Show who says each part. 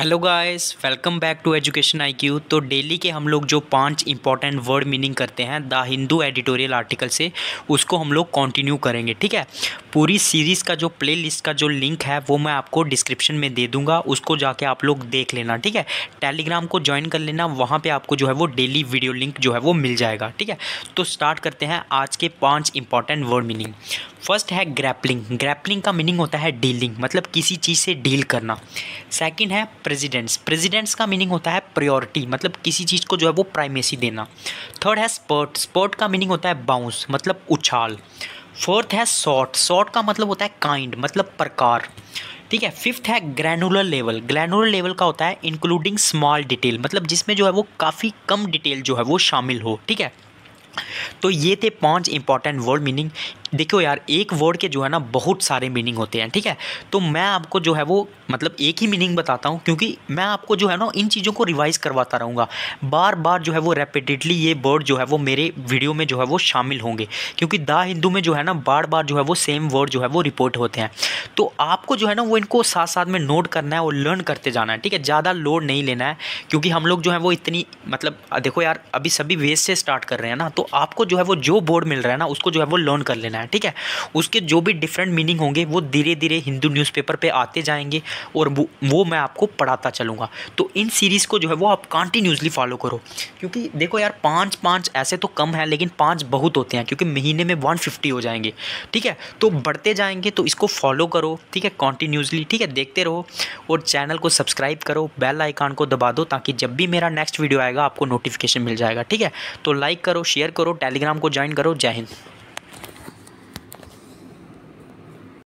Speaker 1: Hello guys welcome back to education I Q तो daily के हम लोग जो पाँच इंपॉर्टेंट वर्ड मीनिंग करते हैं द हिंदू एडिटोरियल आर्टिकल से, उसको हम लोग कंटिन्यू करेंगे, ठीक है? पूरी सीरीज़ का जो प्ले लिस्ट का जो लिंक है, वो मैं आपको डिस्क्रिप्शन में दे दूँगा, उसको जाके आप लोग देख लेना, ठीक है? टेलीग्राम को ज्वाइन कर लेना, वहाँ पर आपको जो है वो डेली वीडियो लिंक जो है वो मिल जाएगा, ठीक है? तो स्टार्ट करते हैं आज के पाँच इंपॉर्टेंट वर्ड मीनिंग फ़र्स्ट है ग्रैपलिंग ग्रैपलिंग का मीनिंग होता है डीलिंग मतलब किसी चीज़ से डील करना। सेकंड है प्रेसिडेंट्स प्रेसिडेंट्स का मीनिंग होता है प्रायोरिटी मतलब किसी चीज़ को जो है वो प्राइमेसी देना। थर्ड है स्पर्ट स्पर्ट का मीनिंग होता है बाउंस मतलब उछाल। फोर्थ है शॉर्ट शॉर्ट का मतलब होता है काइंड मतलब प्रकार। ठीक है? फिफ्थ है ग्रैनुलर लेवल ग्रैनुलर लेवल का होता है इंक्लूडिंग स्मॉल डिटेल मतलब जिसमें जो है वो काफ़ी कम डिटेल जो है वो शामिल हो। ठीक है? तो ये थे पाँच इंपॉर्टेंट वर्ड मीनिंग देखो यार एक वर्ड के जो है ना बहुत सारे मीनिंग होते हैं ठीक है तो मैं आपको जो है वो मतलब एक ही मीनिंग बताता हूँ क्योंकि मैं आपको जो है ना इन चीज़ों को रिवाइज करवाता रहूँगा बार बार जो है वो रेपिटेडली ये वर्ड जो है वो मेरे वीडियो में जो है वो शामिल होंगे क्योंकि द हिंदू में जो है ना बार बार जो है वो सेम वर्ड जो है वो रिपोर्ट होते हैं तो आपको जो है ना वो इनको साथ साथ में नोट करना है और लर्न करते जाना है ठीक है ज़्यादा लोड नहीं लेना है क्योंकि हम लोग जो है वो इतनी मतलब देखो यार अभी सभी वेस्ट से स्टार्ट कर रहे हैं ना तो आपको जो है वो जो बोर्ड मिल रहा है ना उसको जो है वो लर्न कर लेना है ठीक है? उसके जो भी डिफरेंट मीनिंग होंगे वो धीरे धीरे हिंदू न्यूज़पेपर पे आते जाएँगे और वो, वो मैं आपको पढ़ाता चलूँगा। तो इन सीरीज़ को जो है वो आप कंटिन्यूसली फॉलो करो। क्योंकि देखो यार पाँच पाँच ऐसे तो कम है लेकिन पाँच बहुत होते हैं क्योंकि महीने में वन हो जाएँगे ठीक है? तो बढ़ते जाएँगे तो इसको फॉलो करो ठीक है? कॉन्टीन्यूसली ठीक है? देखते रहो और चैनल को सब्सक्राइब करो बेल आइकान को दबा दो ताकि जब भी मेरा नेक्स्ट वीडियो आएगा आपको नोटिफिकेशन मिल जाएगा ठीक है? तो लाइक करो शेयर करो टेलीग्राम को ज्वाइन करो जय हिंद।